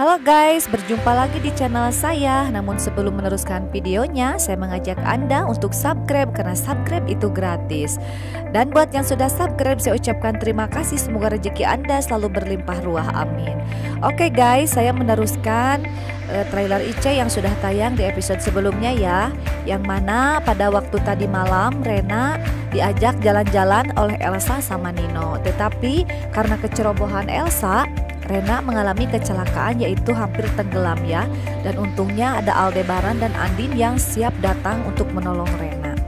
Halo guys, berjumpa lagi di channel saya. Namun sebelum meneruskan videonya, saya mengajak Anda untuk subscribe karena subscribe itu gratis. Dan buat yang sudah subscribe, saya ucapkan terima kasih. Semoga rezeki Anda selalu berlimpah ruah. Amin. Oke guys, saya meneruskan uh, trailer Ice yang sudah tayang di episode sebelumnya ya. Yang mana pada waktu tadi malam Rena diajak jalan-jalan oleh Elsa sama Nino. Tetapi karena kecerobohan Elsa, Rena mengalami kecelakaan yaitu hampir tenggelam ya dan untungnya ada Aldebaran dan Andin yang siap datang untuk menolong Rena.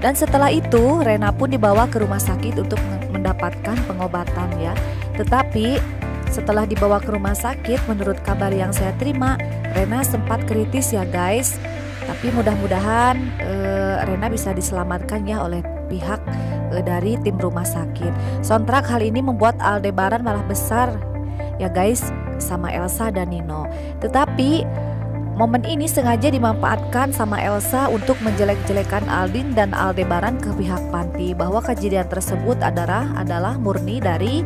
Dan setelah itu Rena pun dibawa ke rumah sakit untuk mendapatkan pengobatan ya. Tetapi setelah dibawa ke rumah sakit menurut kabar yang saya terima Rena sempat kritis ya guys. Tapi mudah-mudahan uh, Rena bisa diselamatkan ya oleh pihak uh, dari tim rumah sakit. Soundtrack hal ini membuat Aldebaran malah besar ya guys sama Elsa dan Nino. Tetapi momen ini sengaja dimanfaatkan sama Elsa untuk menjelek-jelekan Aldin dan Aldebaran ke pihak Panti bahwa kejadian tersebut adalah adalah murni dari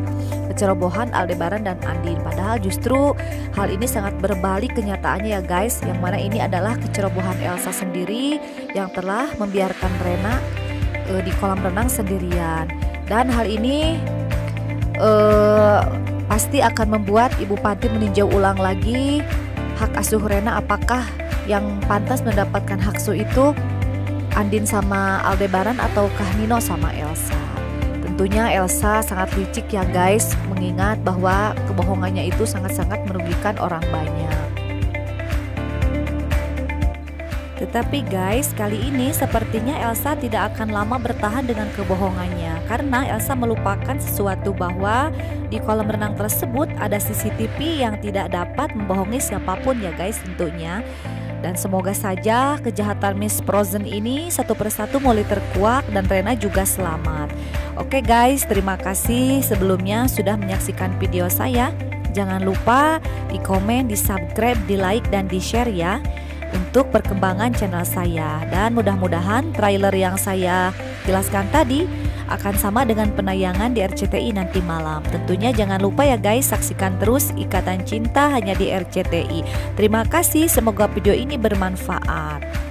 kecerobohan Aldebaran dan Andin. Padahal justru hal ini sangat berbalik kenyataannya ya guys, yang mana ini adalah kecerobohan Elsa sendiri yang telah membiarkan Rena uh, di kolam renang sendirian. Dan hal ini uh, pasti akan membuat Ibu Panti meninjau ulang lagi hak asuh Rena apakah yang pantas mendapatkan hak asuh itu Andin sama Aldebaran ataukah Nino sama Elsa. Tentunya Elsa sangat licik ya guys mengingat bahwa kebohongannya itu sangat-sangat merugikan orang banyak. Tetapi guys, kali ini sepertinya Elsa tidak akan lama bertahan dengan kebohongannya karena Elsa melupakan sesuatu bahwa di kolam renang tersebut ada CCTV yang tidak dapat membohongi siapa pun ya guys tentunya. Dan semoga saja kejahatan Miss Frozen ini satu persatu mulai terkuak dan Rena juga selamat. Oke guys, terima kasih sebelumnya sudah menyaksikan video saya. Jangan lupa di komen, di subscribe, di like, dan di share ya untuk perkembangan channel saya dan mudah-mudahan trailer yang saya jelaskan tadi akan sama dengan penayangan di RCTI nanti malam. Tentunya jangan lupa ya guys, saksikan terus Ikatan Cinta hanya di RCTI. Terima kasih, semoga video ini bermanfaat.